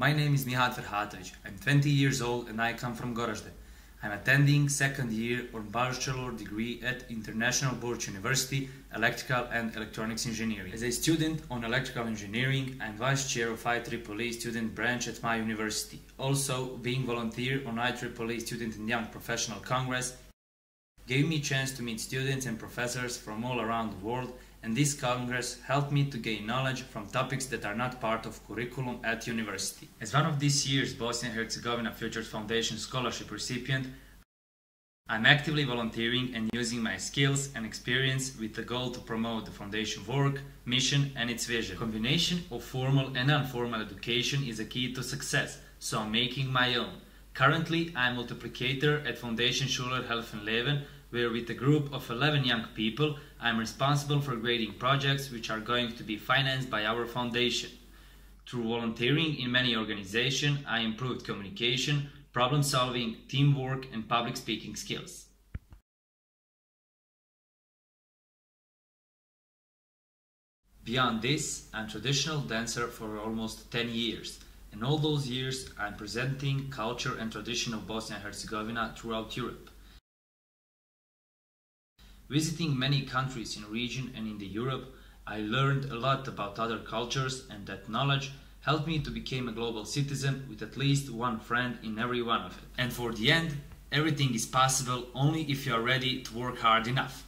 My name is Nihad Ferhatović. I'm 20 years old and I come from Gorazde. I'm attending second year on bachelor degree at International Burch University, Electrical and Electronics Engineering. As a student on electrical engineering, I'm vice chair of IEEE student branch at my university. Also, being volunteer on IEEE Student and Young Professional Congress gave me a chance to meet students and professors from all around the world and this congress helped me to gain knowledge from topics that are not part of curriculum at university. As one of this year's Bosnia-Herzegovina Futures Foundation scholarship recipient, I'm actively volunteering and using my skills and experience with the goal to promote the foundation work, mission and its vision. Combination of formal and informal education is a key to success, so I'm making my own. Currently, I'm a multiplicator at Foundation Schuler Helfen where with a group of 11 young people, I'm responsible for grading projects which are going to be financed by our foundation. Through volunteering in many organizations, I improved communication, problem solving, teamwork, and public speaking skills. Beyond this, I'm a traditional dancer for almost 10 years. In all those years, I'm presenting culture and tradition of Bosnia and Herzegovina throughout Europe. Visiting many countries in region and in the Europe, I learned a lot about other cultures and that knowledge helped me to become a global citizen with at least one friend in every one of it. And for the end, everything is possible only if you are ready to work hard enough.